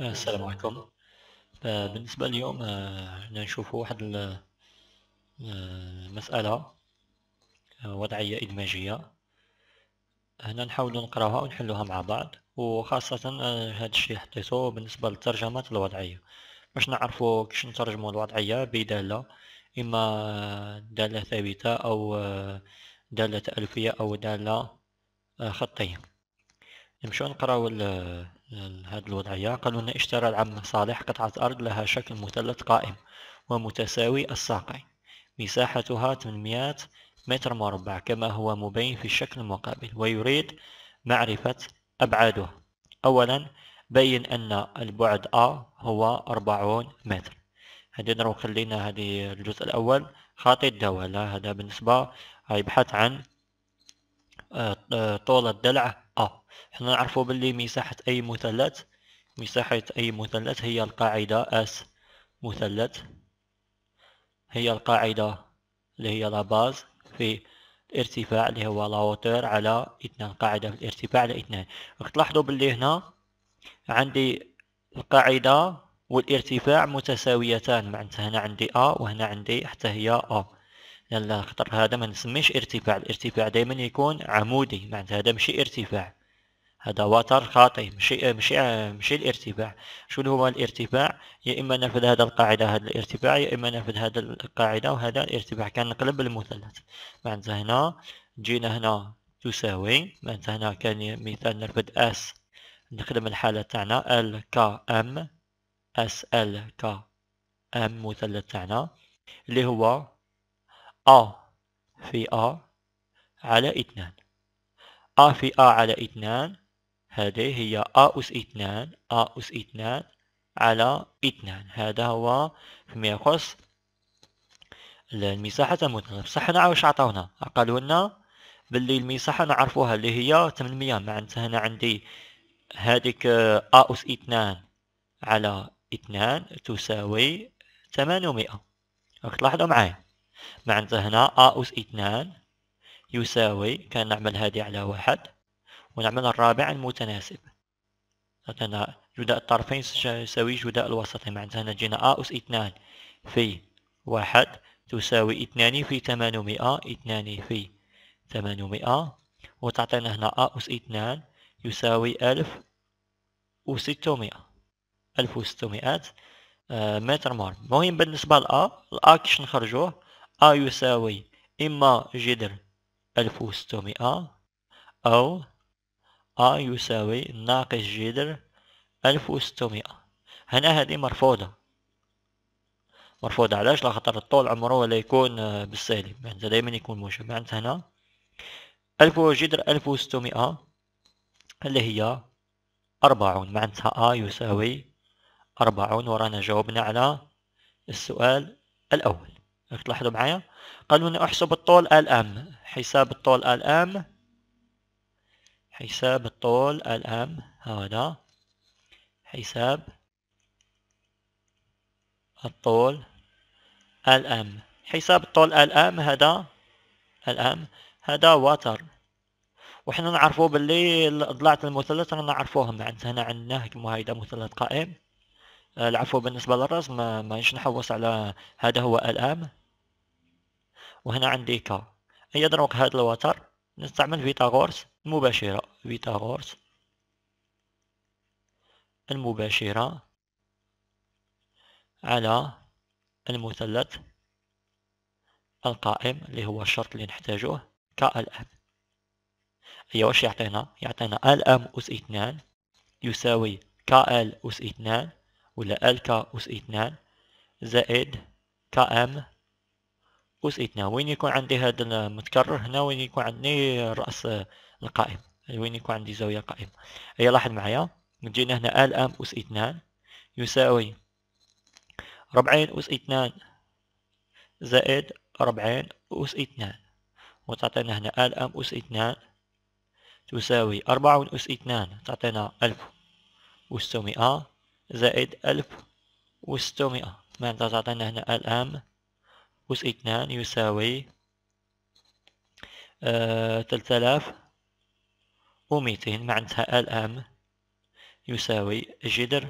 السلام عليكم. آه، بالنسبة اليوم آه، نشوف واحد المسألة آه، وضعية إدماجية. هنا نحاول نقراها ونحلوها مع بعض وخاصة هذا الشيء حطيته بالنسبة للترجمات الوضعية. باش نعرفو كيش نترجمو الوضعية بدالة إما دالة ثابتة أو دالة تألفية أو دالة خطية. نمشيو نقراو هذه الوضعية. قالوا أن اشترى العم صالح قطعة أرض لها شكل مثلث قائم ومتساوي الساقين. مساحتها 800 متر مربع كما هو مبين في الشكل المقابل ويريد معرفة أبعادها أولا بين أن البعد A هو 40 متر. هذه نروح خلينا هذه الجزء الأول. خاطئ الدولة. هذا بالنسبة يبحث عن آه، طول الضلع A. إحنا نعرفوا باللي مساحة أي مثلث مساحة أي مثلث هي القاعدة S مثلث. هي القاعدة اللي هي la base في الارتفاع اللي هو la hauteur على اثنان قاعدة في الارتفاع على اثنان تلاحظوا باللي هنا عندي القاعدة والارتفاع متساويتان. معناتها هنا عندي A وهنا عندي حتى هي A لأن خطر هذا ما نسميش ارتفاع. الارتفاع دائما يكون عمودي معناتها هذا ماشي ارتفاع. هذا وتر خاطئ مشي مشي مشي الارتفاع. شو هو الارتفاع؟ يا إما نفذ هذا القاعدة هذا الارتفاع يا إما نفذ هذا القاعدة وهذا الارتفاع. كان نقلب المثلث. معناتها هنا جينا هنا تساوي. معناتها هنا كان مثال نرفد اس نخدم الحالة تاعنا ال ك ام اس ال ك ام مثلث تاعنا اللي هو ا في ا على اثنان. ا في ا على اثنان هذه هي أ أس اثنان أ أس اثنان على اثنان. هذا هو فيما يخص المساحة المثلث بصح هنا واش عطاونا؟ قالوا لنا باللي المساحة نعرفوها اللي هي 800 معناتها هنا عندي هذيك أ أس اثنان على اثنان تساوي 800 راك تلاحظوا معايا؟ معناتها هنا أ أس اثنان يساوي كان نعمل هذه على واحد. ونعمل الرابع المتناسب. مثلا جداء الطرفين يساوي جداء الوسطين معناتها جينا أ أس اثنان في واحد تساوي اثنان في ثمانمائة اثنان في ثمانمائة. وتعطينا هنا أ أس اثنان يساوي ألف وستمائة. ألف وستمائة آه، متر مربع مهم بالنسبة لأ الأ كيش نخرجوه؟ أ يساوي إما جذر ألف وستمائة أو أ يساوي ناقص جذر ألف وستمائة. هنا هذه مرفوضة. مرفوضة. علاش؟ لخاطر الطول عمره ولا يكون آه، بالسالب. معناتها دايما يكون موجب. معناتها هنا ألف وجذر ألف وستمائة اللي هي أربعون. معناتها أ يساوي أربعون. ورانا جاوبنا على السؤال الأول. تلاحظوا معايا؟ قالوا لنا أحسب الطول آلأم. حساب الطول آلأم حساب الطول الأم هذا حساب الطول الأم. حساب الطول الأم هذا الأم هذا وتر وحنا نعرفو باللي ضلعة المثلث رانا نعرفوها معناتها هنا عندنا كما هيدا مثلث قائم. العفو بالنسبة للرسم ما مانيش نحوس على هذا هو الأم. وهنا عندي ك. هي دروك هذا الوتر نستعمل فيتاغورس المباشرة فيتاغورس المباشرة على المثلث القائم اللي هو الشرط اللي نحتاجه كالأم هي واش يعطينا؟ يعطينا الأم أس اثنان يساوي كال أس اثنان ولا ال كا أس اثنان زائد كأم أس اثنان. وين يكون عندي هذا المتكرر؟ هنا وين يكون عندي رأس القائم. وين يكون عندي زاوية قائمة. هيا لاحظ معايا جينا هنا آل آم أس اثنان. يساوي ربعين أس اثنان. زائد ربعين أس اثنان. وتعطينا هنا آل آم أس اثنان. تساوي أربعة أس اثنان. تعطينا ألف وستمائة. زائد ألف وستمائة. معناتها تعطينا هنا آل آم أس اثنان. يساوي ثلاثة آلاف وميتين آل آم يساوي جذر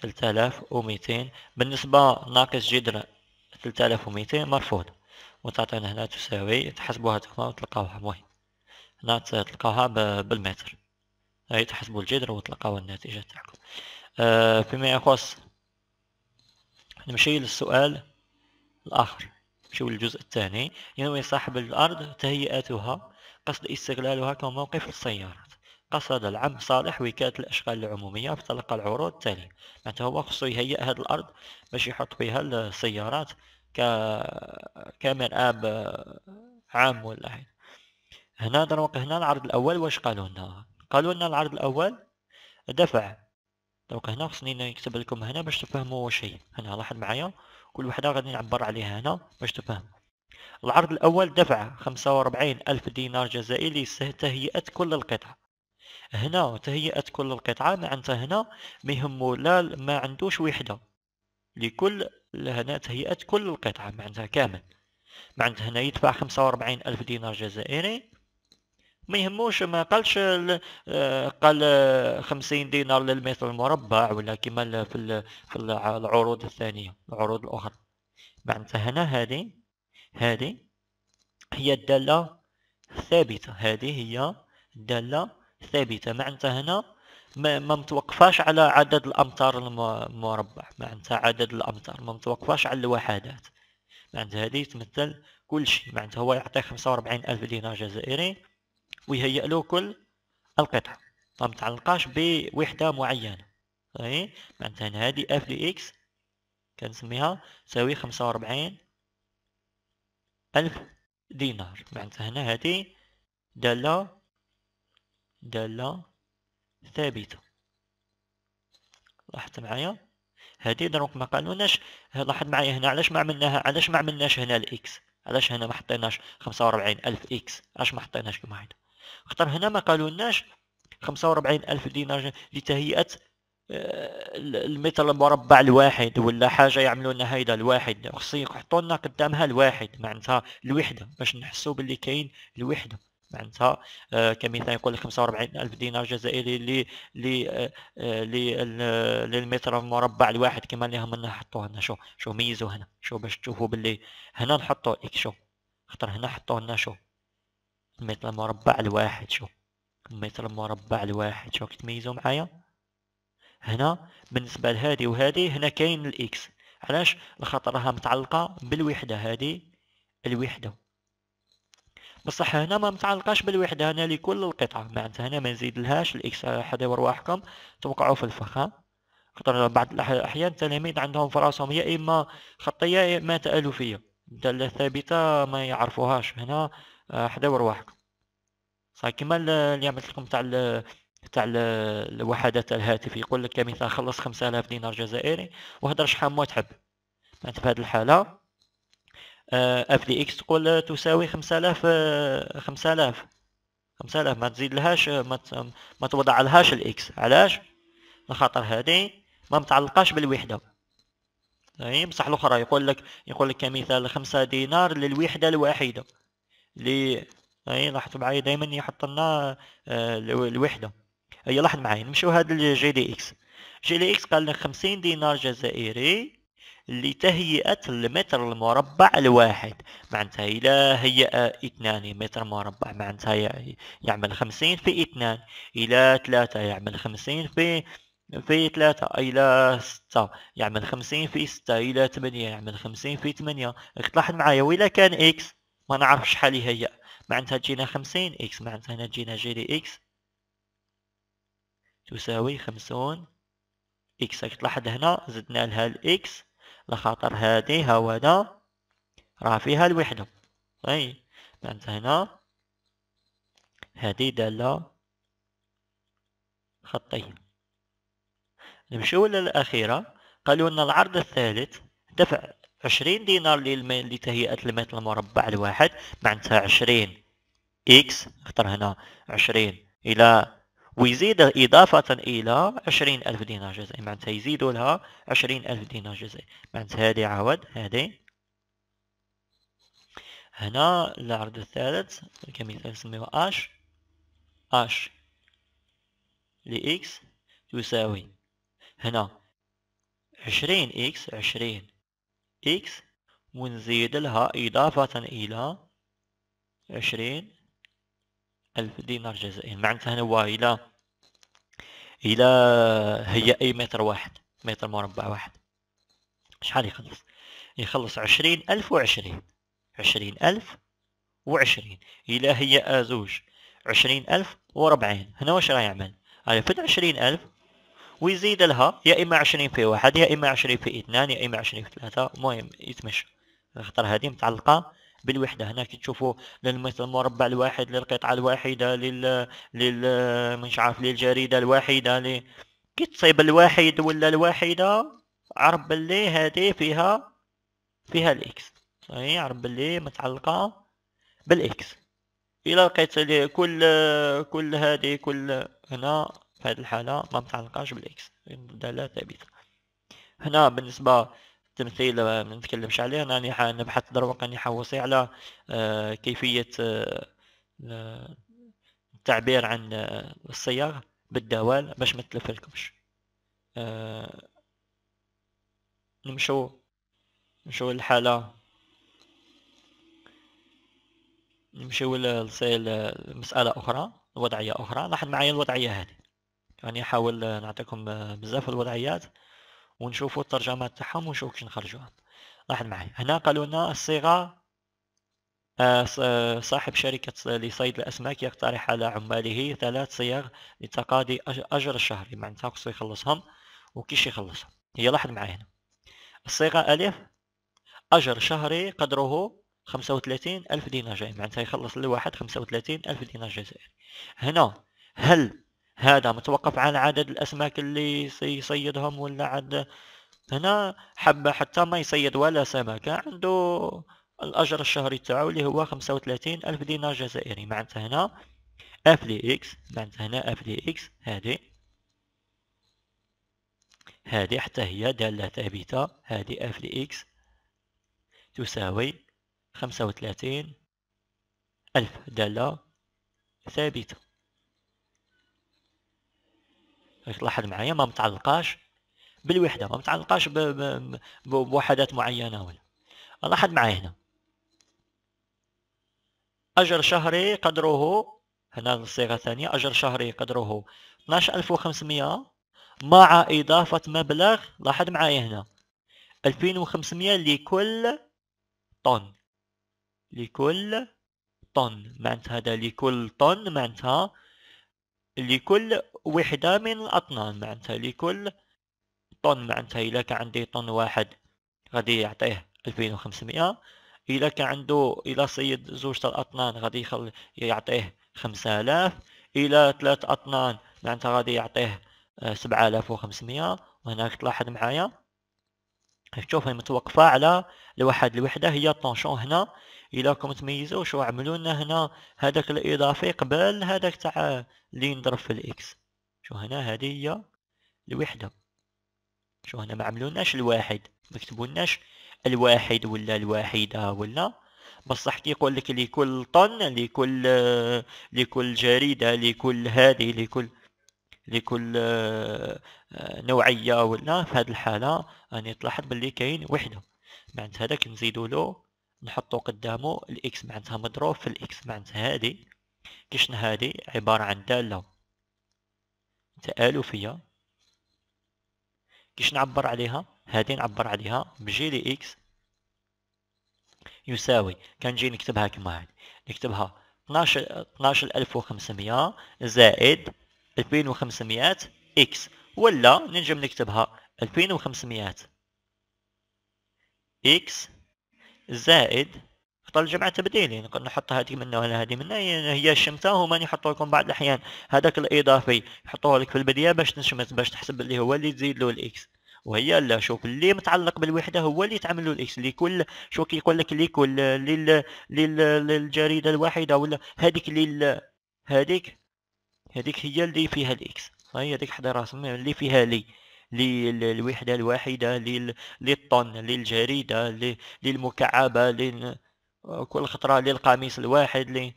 3200 بالنسبة ناقص جذر 3200 مرفوض. وتعطينا هنا تساوي تحسبوها تما وتلقاوها مهم هنا تلقاوها بالمتر. هاي تحسبوا الجذر وتلقاو النتيجة تاعكم. آه فيما يخص نمشي للسؤال الآخر نمشيو للجزء الثاني. ينوي صاحب الأرض تهيئتها قصد استغلالها كموقف للسيارات قصد العم صالح وكالة الأشغال العمومية فتلقى العروض التالية. معناتها هو خصو يهيئ هذه الأرض؟ باش يحط فيها السيارات ك كمرآب عام ولا هيك هنا دروك هنا العرض الأول واش قالوا لنا؟ قالوا لنا العرض الأول دفع. دروك هنا خصني نكتب لكم هنا باش تفهموا واش هي هنا لاحظ معايا؟ كل وحدة غادي نعبر عليها هنا باش تفهم العرض الأول دفع خمسة وأربعين ألف دينار جزائري لتهيئة كل القطع. هنا تهيئة كل القطعة معناتها هنا ما يهمو لا ما عندوش وحدة. لكل هنا تهيئة كل القطعة معناتها كامل. معناتها هنا يدفع خمسة وأربعين ألف دينار جزائري. ما يهموش ما قالش آه، قال خمسين دينار للمتر المربع ولا كما في العروض الثانية العروض الأخرى. معناتها هنا هذه هذه هي الدالة ثابتة هذه هي الدالة ثابتة معناتها هنا؟ ما, ما متوقفاش على عدد الأمتار المربع. معناتها عدد الأمتار. ما متوقفاش على الوحدات. معناتها هذه تمثل كل شيء. معناتها هو يعطيك خمسة وأربعين ألف دينار جزائري ويهيئ له كل القطع. ما متعلقاش بوحدة معينة. صحيح؟ معناتها هذه f de x كنسميها تساوي خمسة وأربعين ألف دينار. معناتها هنا هذه دالة دالة ثابتة. لاحظت معايا؟ هذه دروك ما قالوناش لاحظ معايا هنا علاش ما عملناها علاش ما عملناش هنا ال x علاش هنا ما حطيناش خمسة وأربعين ألف x علاش ما حطيناش كما هيدا خاطر هنا ما وأربعين ألف دينار لتهيئة المتر المربع الواحد ولا حاجة يعملوا لنا هيدا الواحد. خصو يحطوا لنا قدامها الواحد معناتها الوحدة باش نحسوا باللي كاين الوحدة. معناتها آه كمثال يقول لك 45 ألف دينار جزائري ل ل آه، للمتر المربع الواحد. كما اللي هم نحطوه هنا شو شو ميزوا هنا شو باش تشوفوا باللي هنا نحطوا x شو. خاطر هنا حطوا لنا شو المتر المربع الواحد شو. المتر المربع الواحد شو تميزوا معايا؟ هنا بالنسبة لهذه وهذه هنا كاين ال x علاش؟ لخاطر راها متعلقة بالوحدة هذه الوحدة. بصح هنا ما متعلقاش بالوحدة هنا لكل القطعة. معناتها هنا ما نزيد لهاش الاكس حدا ورواحكم توقعوا في الفخ خاطر بعض الأحيان التلاميذ عندهم في راسهم يا إما خطية يا إما تألفية. الدالة الثابتة ما يعرفوهاش. هنا آه، حدا ورواحكم صح كيما اللي عملت لكم تاع تاع الوحدات الهاتف يقول لك كمثال خلص 5000 دينار جزائري وهدر شحال ما تحب. معناتها في هذه الحالة f de x تقول تساوي 5000 5000 5000 ما تزيد لهاش ما ما توضع لهاش ال x علاش؟ لخاطر هذه ما متعلقاش بالوحدة. أي بصح الأخرى يقول لك يقول لك كمثال 5 دينار للوحدة الواحدة. لي أي لاحظوا معايا دائما يحط لنا آه، الوحدة. هي لاحظ معايا نمشيو هذا ال g de x g de x قال لك 50 دينار جزائري لتهيئة المتر المربع الواحد. معناتها إلى هيئة اثنان متر مربع معناتها يعمل خمسين في اثنان. إلى ثلاثة يعمل خمسين في في ثلاثة إلى ستة يعمل خمسين في ستة إلى ثمانية يعمل خمسين في ثمانية. تلاحظ معايا وإلا كان x ما نعرف شحال يهيأ معناتها تجينا خمسين x معناتها هنا تجينا جيري إكس تساوي خمسون إكس. تلاحظ هنا زدنا لها الإكس لخاطر هذه هودا راه فيها الوحدة أي معناتها هنا؟ هذه دالة خطية نمشيو للأخيرة قالوا لنا العرض الثالث دفع عشرين دينار لتهيئة المتر المربع الواحد معناتها عشرين x. خاطر هنا عشرين إلى ويزيد إضافة إلى عشرين ألف دينار جزائي معناتها يزيدوا لها عشرين ألف دينار جزائي معناتها هذه عاود هذه. هنا العرض الثالث كمثال نسميه آش. آش. لإكس تساوي هنا عشرين إكس عشرين إكس ونزيد لها إضافة إلى عشرين ألف دينار جزائري معناتها هو إلى إلى هي أي متر واحد متر مربع واحد. شحال يخلص؟ يخلص عشرين ألف وعشرين. عشرين ألف وعشرين. إلى هي أزوج عشرين ألف وربعين. هنا واش راه يعمل؟ هاي فد عشرين ألف ويزيد لها يا إما عشرين في واحد يا إما عشرين في اثنان يا إما عشرين في ثلاثة. المهم يتمشى. خاطر هذه متعلقة بالوحدة. هنا كي تشوفوا للمثل المربع الواحد للقطعة الواحدة لل لل مش عارف للجريدة الواحدة ل... كي تصيب الواحد ولا الواحدة؟ عرف بلي هذه فيها فيها ال x صحيح عرف بلي متعلقة بال x إلى لقيت كل كل هذه كل هنا في هذه الحالة ما متعلقاش بال x دالة ثابتة. هنا بالنسبة التمثيل ما نتكلمش عليه. راني نبحث دروك راني حوصي على آه، كيفية آه، التعبير عن الصيغ بالدوال باش ما تلفلكمش. آه، نمشو نمشو للحالة. نمشيو لمسألة أخرى وضعية أخرى. لاحظ معايا الوضعية هذه. يعني نحاول نعطيكم بزاف الوضعيات. ونشوفوا الترجمات تاعهم ونشوفوا كيفاش نخرجوها. لاحظ معايا. هنا قالوا لنا الصيغة آه، صاحب شركة لصيد الأسماك يقترح على عماله ثلاث صيغ لتقاضي أجر الشهري معناتها خصو يخلصهم وكيش يخلصهم. هي لاحظ معايا هنا. الصيغة ألف أجر شهري قدره خمسة وثلاثين ألف دينار جزائري معناتها يخلص لواحد خمسة وثلاثين ألف دينار جزائري هنا هل هذا متوقف على عدد الأسماك اللي يصيدهم ولا عد هنا حب حتى ما يصيد ولا سمكة عنده الأجر الشهري تاعو اللي هو خمسة وثلاثين ألف دينار جزائري. معناتها هنا f ل x معناتها هنا f ل x هذه هذه حتى هي دالة ثابتة. هذه f ل x تساوي خمسة وثلاثين ألف دالة ثابتة. لاحظ معايا ما متعلقاش بالوحدة ما متعلقاش بوحدات معينة ولا لاحظ معايا هنا. أجر شهري قدره هنا الصيغة الثانية أجر شهري قدره 12500 مع إضافة مبلغ لاحظ معايا هنا 2500 لكل طن. لكل طن معناتها هذا لكل طن معناتها لكل وحدة من الأطنان معناتها لكل طن معناتها إلا كان عندي طن واحد غادي يعطيه 2500 إلا كان عنده إلا صيد زوجة الأطنان غادي يعطيه 5000 إلى ثلاث أطنان معناتها غادي يعطيه سبعة آلاف وخمسمية. وهناك تلاحظ معايا. شوف هي متوقفة على الواحد الوحدة هي الطونشون هنا. إلا راكم تميزوا شو عملوا لنا هنا هذاك الإضافي قبل هذاك تاع اللي نضرب في الإكس شو هنا هي الوحدة شو هنا ما عملوناش الواحد ما كتبولناش الواحد ولا الواحدة ولا. بصح كي يقول لك لكل طن لكل لكل جريدة لكل هذه لكل لكل آه، نوعية ولا. في هذه الحالة راني تلاحظ باللي كاين وحدة. معناتها هذاك نزيدو له نحطو قدامه ال x معناتها مضروب في ال x معناتها هذه كيشنا هذه عبارة عن دالة. تآلفية كيش نعبر عليها؟ هذه نعبر عليها ب g ل x يساوي. كنجي نكتبها كما هذه نكتبها 12 12500 زائد 2500 x ولا نجم نكتبها 2500 x زائد خاطر الجمع تبديلي. نقدر نحط هذه منا ولا هذه منا هي الشمتة هما يحطوا لكم بعض الأحيان. هذاك الإضافي يحطوه لك في البداية باش تنشمت باش تحسب اللي هو اللي تزيد له ال x. وهي لا شوف اللي متعلق بالوحدة هو اللي تعمل له الإكس. لكل شو كيقول لك لكل لل للجريدة الواحدة ولا هذيك لل هذيك هذيك هي اللي فيها الإكس. هي هذيك حدا راسم اللي فيها لي. للوحدة الواحدة للطن للجريدة للمكعبة كل خطرة للقميص الواحد لي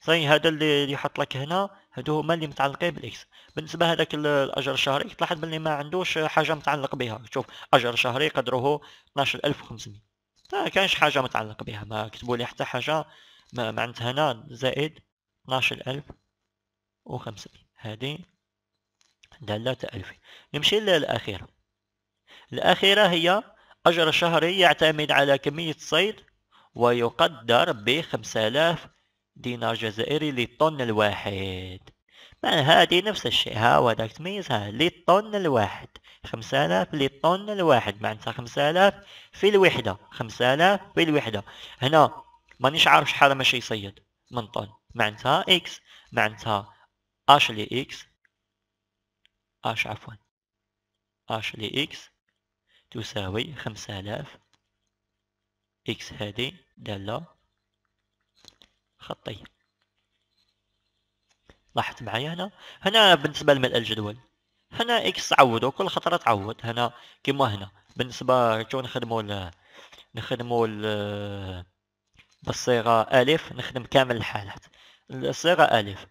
صحيح هذا اللي يحط لك هنا هادو هما اللي متعلقين بالإكس. بالنسبة هذاك الأجر الشهري تلاحظ بلي ما عندوش حاجة متعلق بها. شوف أجر شهري قدره 12500 ما كانش حاجة متعلق بها ما كتبوا لي حتى حاجة ما معناتها هنا زائد 12500 هذه دالة تألفي نمشي للأخيرة. الأخيرة هي أجر شهري يعتمد على كمية الصيد ويقدر ب 5000 دينار جزائري للطن الواحد. معنى هذه نفس الشيء ها وداك تميزها للطن الواحد. 5000 للطن الواحد معناتها 5000 في الوحدة 5000 في الوحدة. هنا مانيش عارف شحال ماشي يصيد من طن معناتها إكس معناتها آش لي إكس آش عفوا آش لي إكس تساوي 5000 x هذه دالة خطية لاحظت معايا هنا؟ هنا بالنسبة لملء الجدول. هنا x تعوضو كل خطرة تعوض هنا كيما هنا. بالنسبة كون نخدمو ال نخدمو ال بالصيغة ألف نخدم كامل الحالات. الصيغة ألف.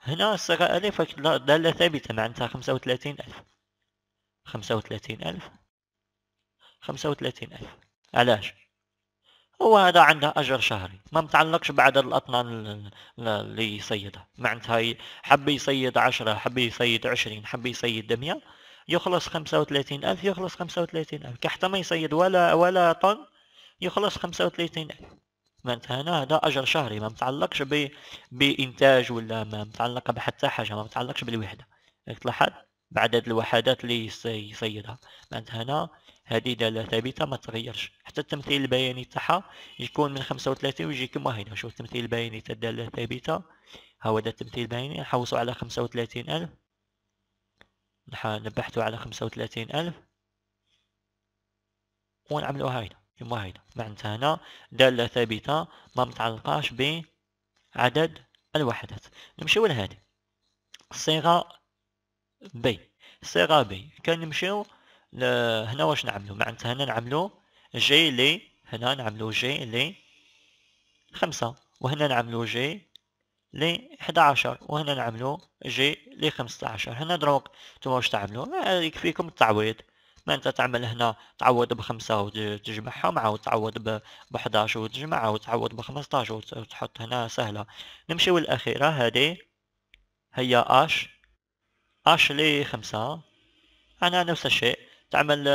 هنا الصيغة ألف دالة ثابتة معناتها خمسة وثلاثين ألف. خمسة وثلاثين ألف. خمسة وثلاثين ألف. علاش؟ هو هذا عنده أجر شهري ما متعلقش بعدد الأطنان اللي يصيدها معناتها حب يصيد عشرة حب يصيد عشرين حب يصيد مية يخلص خمسة وثلاثين ألف يخلص خمسة وثلاثين ألف. كحتى ما يصيد ولا ولا طن يخلص خمسة وثلاثين ألف. معناتها هنا هذا أجر شهري ما متعلقش. بإنتاج ولا ما متعلقة بحتى حاجة ما متعلقش بالوحدة. تلاحظ بعدد الوحدات اللي يصيدها معناتها هنا هذه دالة ثابتة ما تغيرش. حتى التمثيل البياني تاعها يكون من خمسة وثلاثين ويجي كما هنا. شوف التمثيل البياني تاع الدالة ثابتة. هو دا التمثيل البياني. نحوسو على خمسة وثلاثين ألف. نبحثو على خمسة وثلاثين ألف. ونعملو هايدا كما هايدا معناتها هنا دالة ثابتة ما متعلقاش بعدد الوحدات. نمشيو لهذه. الصيغة B الصيغة B. كنمشيو هنا واش نعملو؟ معناتها هنا نعملو جي لي هنا نعملو جي لي خمسة وهنا نعملو جي لي 11 وهنا نعملو جي لي 15 هنا دروك نتوما واش تعملو؟ يكفيكم التعويض. ما انت تعمل هنا تعوض بخمسة وتجمعهم عاود تعوض ب 11 وتجمعها وتعوض ب 15 وتحط هنا سهلة. نمشيو الأخيرة هذه هي آش. اش لي خمسة. أنا نفس الشيء. تعمل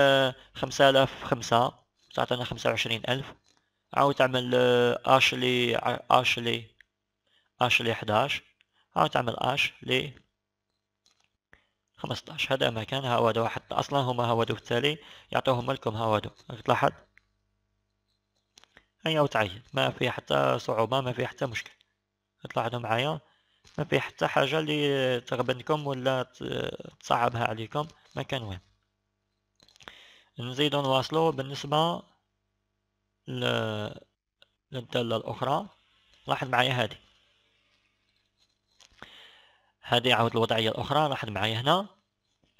خمسة آلاف خمسة. تعطينا خمسة وعشرين ألف. عاود تعمل اش لي اش لي اش لي حداش عاود تعمل اش لي خمسطاش هذا مكان هاودو حتى أصلا هما هاودو التالي. يعطوهم لكم هاودو تلاحظ هيا وتعيد ما في حتى صعوبة ما في حتى مشكل تلاحظوا معايا؟ ما في حتى حاجة اللي تغبنكم ولا تصعبها عليكم ما كان وين. نزيدو نواصلو بالنسبة للدالة الأخرى. لاحظ معايا هذه هذه عاود الوضعية الأخرى لاحظ معايا هنا.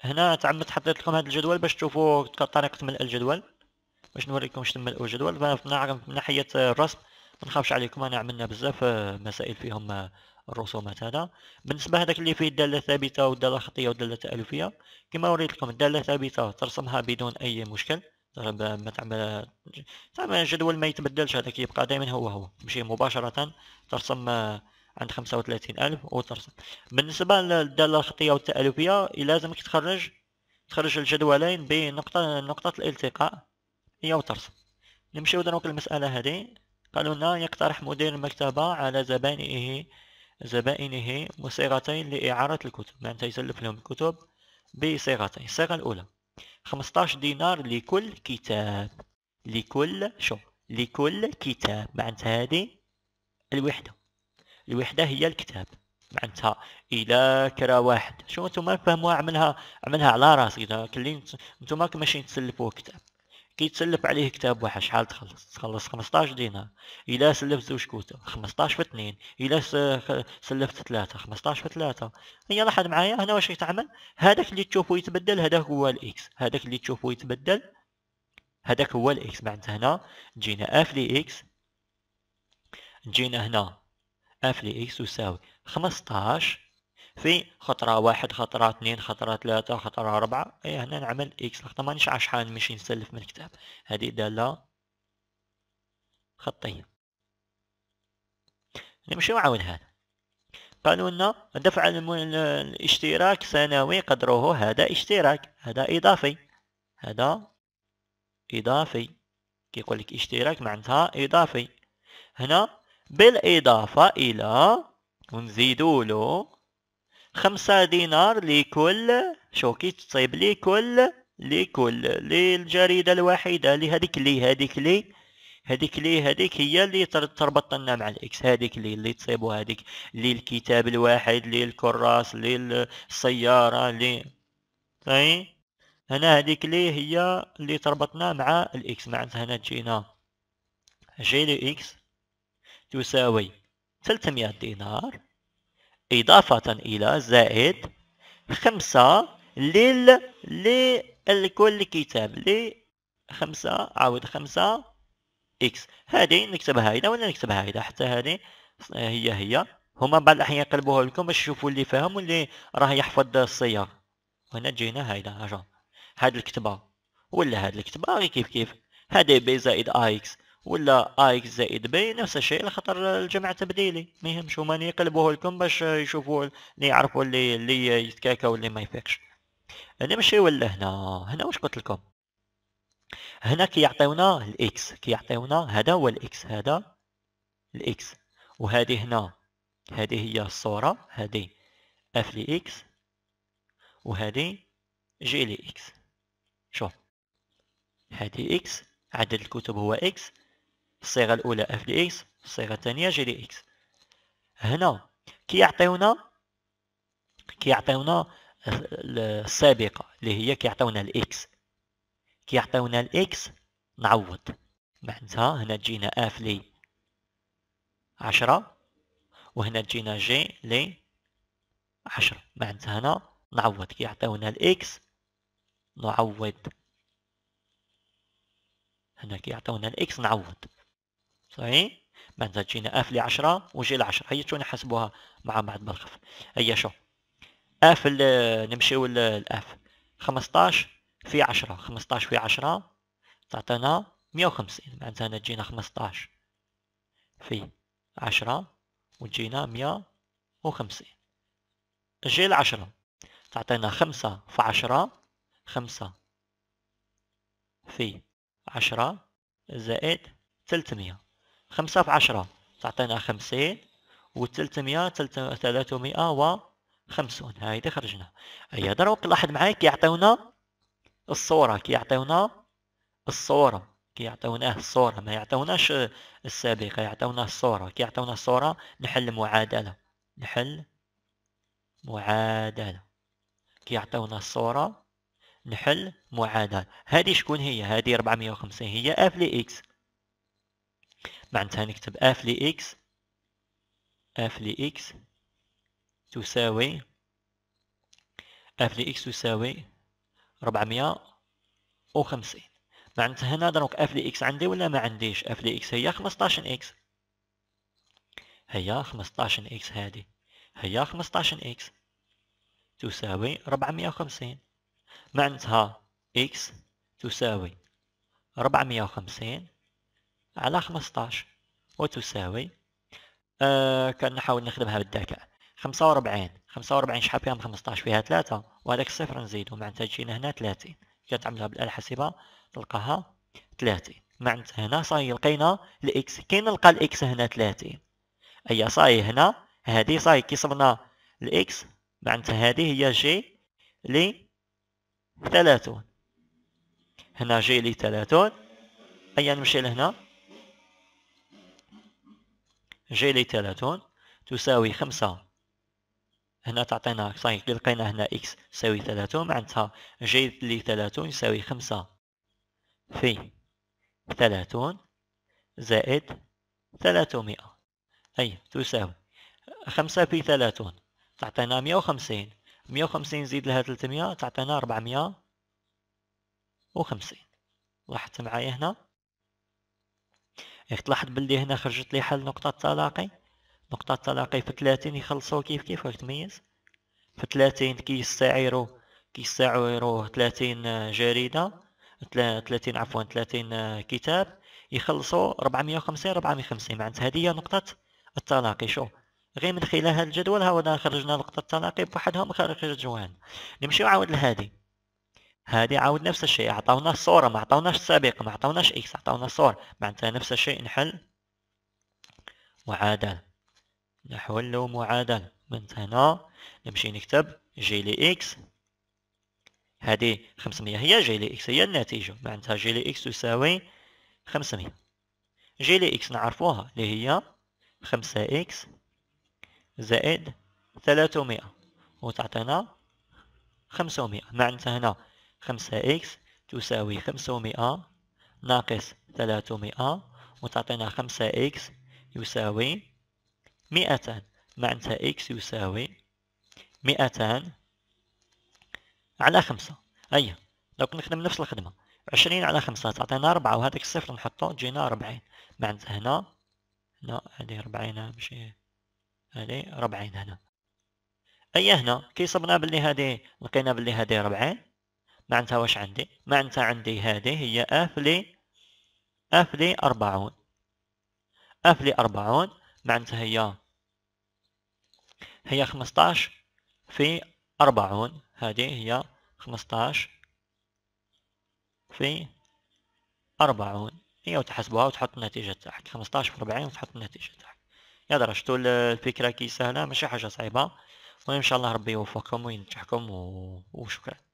هنا تعمدت حطيت لكم هذا الجدول باش تشوفوا طريقة ملء الجدول. باش نوريكم واش تملئوا الجدول من ناحية الرسم ما نخافش عليكم أنا عملنا بزاف مسائل فيهم الرسومات هذا. بالنسبة هذاك اللي فيه الدالة الثابتة والدالة الخطية والدالة التألفية كما وريت لكم الدالة الثابتة ترسمها بدون أي مشكل. ما تعمل تعمل جدول ما يتبدلش هذاك يبقى دائما هو هو تمشي مباشرة ترسم عند خمسة وثلاثين ألف وترسم. بالنسبة للدالة الخطية والتألفية لازمك تخرج تخرج الجدولين بنقطة نقطة الالتقاء هي وترسم. نمشيو دروك المسألة هذه. قالوا لنا يقترح مدير المكتبة على زبائنه زبائنه بصيغتين لإعارة الكتب معناتها يسلف لهم الكتب بصيغتين الصيغة الأولى 15 دينار لكل كتاب لكل شو لكل كتاب معناتها هذه الوحدة. الوحدة هي الكتاب معناتها إلى كرا واحد. شو نتوما فهموها عملها عملها على راسك كلين نتوما ماشيين تسلفوا كتاب. كي تسلف عليه كتاب واحد شحال تخلص تخلص 15 دينار. إلا سلفت زوج كتب 15 في 2 الا سلفت ثلاثة 15 في 3 هي لاحظ معايا هنا واش تعمل؟ هذاك اللي تشوفه يتبدل هذاك هو الإكس. هذاك اللي تشوفه يتبدل هذاك هو ال x. معناتها هنا جينا f لي x جينا هنا f لي x تساوي 15 في خطرة واحد خطرة اثنين خطرة ثلاثة خطرة أربعة. أي هنا نعمل x لخطة مانيش عارف شحال نمشي نسلف من الكتاب. هذه دالة خطية نمشيو عاود هذا قالوا لنا دفع الاشتراك سنوي قدره. هذا اشتراك. هذا إضافي. هذا إضافي. كيقول لك اشتراك معناتها إضافي. هنا بالإضافة إلى ونزيدو له خمسة دينار لكل شو كي تصيب لكل لكل للجريدة الوحيدة لهذيك لي هذيك لي هذيك لي هذيك هي اللي تربط لنا مع الإكس هذيك لي اللي تصيبوا هذيك للكتاب الواحد للكراس للسيارة لي صحيح هنا هذيك لي هي اللي تربطنا مع ال x معناتها هنا تجينا g لي x تساوي 300 دينار. إضافة إلى زائد خمسة لل لكل كتاب. ل خمسة عاود خمسة x. هذه نكتبها هيدا ولا نكتبها هيدا حتى هذه هي هي. هما بعض الأحيان يقلبوها لكم باش تشوفوا اللي فاهم واللي راه يحفظ الصيغ هنا جينا هيدا أجا هاد الكتبة. ولا هاد الكتبة؟ غير كيف كيف؟ هذه b زائد x. ولا x زائد b نفس الشيء لخطر الجمع تبديلي. ما يهمش هما يقلبوه لكم باش يشوفوا اللي يعرفوا اللي اللي يتكاكا واللي ما يفيقش نمشي ولا هنا. هنا واش قلت لكم؟ هنا كيعطيونا الاكس كيعطيونا هذا هو الاكس هذا الاكس وهذه هنا هذه هي الصورة هذه f لي x وهذه g لي x شوف هذه x عدد الكتب هو x الصيغة الأولى f دي الصيغة الثانية جي دي هنا كيعطيونا كيعطيونا السابقة اللي هي كيعطيونا الاكس كيعطيونا الاكس نعوض. معناتها هنا تجينا f لي عشرة وهنا تجينا جي لي عشرة. معناتها هنا نعوض. كيعطيونا الاكس نعوض. هنا كيعطيونا الاكس نعوض. صحيح؟ بعد تجينا f لعشرة و g لعشرة هيا شو نحسبوها مع بعض بالخف؟ هيا شو؟ f نمشيو ال f. خمسطاش في عشرة. خمسطاش في عشرة تعطينا مية وخمسين. معناتها تجينا خمسطاش في عشرة وتجينا مية وخمسين. جي العشرة تعطينا خمسة في عشرة. خمسة في عشرة زائد تلتمية خمسة في عشرة. تعطينا خمسين وتلتمية ثلاثمائة وخمسون. هايدي خرجنا. أي دروك لاحظ معايا كيعطيونا الصورة. كيعطيونا الصورة. كيعطيوناه الصورة. ما يعطيوناش السابقة يعطيونا الصورة. كيعطيونا الصورة نحل معادلة. نحل معادلة. كيعطيونا الصورة نحل معادلة. هذه شكون هي؟ هذه 450 هي f لي x معناتها نكتب f ل x f ل x تساوي f ل x تساوي ربعمية وخمسين. معناتها هنا دروك f ل x عندي ولا ما عنديش؟ اف ل إكس هي خمسطاشر إكس هي خمسطاشر إكس هذه. هي خمسطاشر إكس تساوي ربعمية وخمسين. معناتها x تساوي ربعمية وخمسين على 15 وتساوي آه كان نحاول نخدمها بالذكاء. 45 45 شحال فيها من 15 فيها 3 وهذاك الصفر نزيدو. معناتها تجينا هنا 30 كي تعملها بالآلة الحاسبة تلقاها 30 معناتها هنا صاي لقينا الإكس. كي نلقى الإكس هنا 30 أي صاي هنا هذه صاي. كي صبنا الإكس. معناتها هذه هي جي ل 30 هنا جي ل 30 أي نمشي لهنا. جي لي 30 تساوي خمسة. هنا تعطينا صحيح لقينا هنا إكس تساوي 30 معناتها جي لي 30 يساوي خمسة. في 30 زائد 300 أي تساوي خمسة في 30 تعطينا 150 150 زيد لها 300 تعطينا 450 لاحظت معايا هنا؟ ياك تلاحظ بلي هنا خرجت لي حل نقطة تلاقي نقطة تلاقي في 30 يخلصوا كيف كيف راك تميز في 30 كيستعيروا كيستعيروا 30 جريدة 30 عفوا 30 كتاب يخلصوا 450 450 معناتها هذه هي نقطة التلاقي. شوف غير من خلال هذا الجدول ها خرجنا نقطة التلاقي بوحدهم خارج الجدول. نمشيو عاود لهادي هادي عاود نفس الشيء عطاونا الصورة ما عطاوناش السابقة ما عطاوناش إكس عطاونا الصورة معناتها نفس الشيء نحل معادلة نحل معادلة من هنا نمشي نكتب جي لي إكس هذه 500 هي جي لي إكس هي النتيجة معناتها جي لي إكس تساوي 500 جي لي إكس نعرفوها اللي هي 5 إكس زائد 300 وتعطينا 500 معناتها هنا 5 إكس تساوي 500 ناقص 300 وتعطينا 5 إكس يساوي 200 معناتها إكس يساوي 200 على 5 أي لو كنا نخدم نفس الخدمة. 20 على 5 تعطينا 4 وهذاك الصفر نحطه تجينا 40 معناتها هنا هنا هذه 40 ماشي هذه 40 هنا. أي هنا. كي صبنا باللي هذه لقينا باللي هذه 40 معناتها واش عندي؟ معناتها عندي هذه هي أف لي أف لي 40 أف لي 40 معناتها هي هي 15 في 40 هذه هي 15 في 40 هي وتحسبوها وتحط النتيجة تاعك. 15 في 40 وتحط النتيجة تاعك. يا درجتو الفكرة كي سهلة؟ ماشي حاجة صعيبة. وإن شاء الله ربي يوفقكم وينجحكم وشكرا.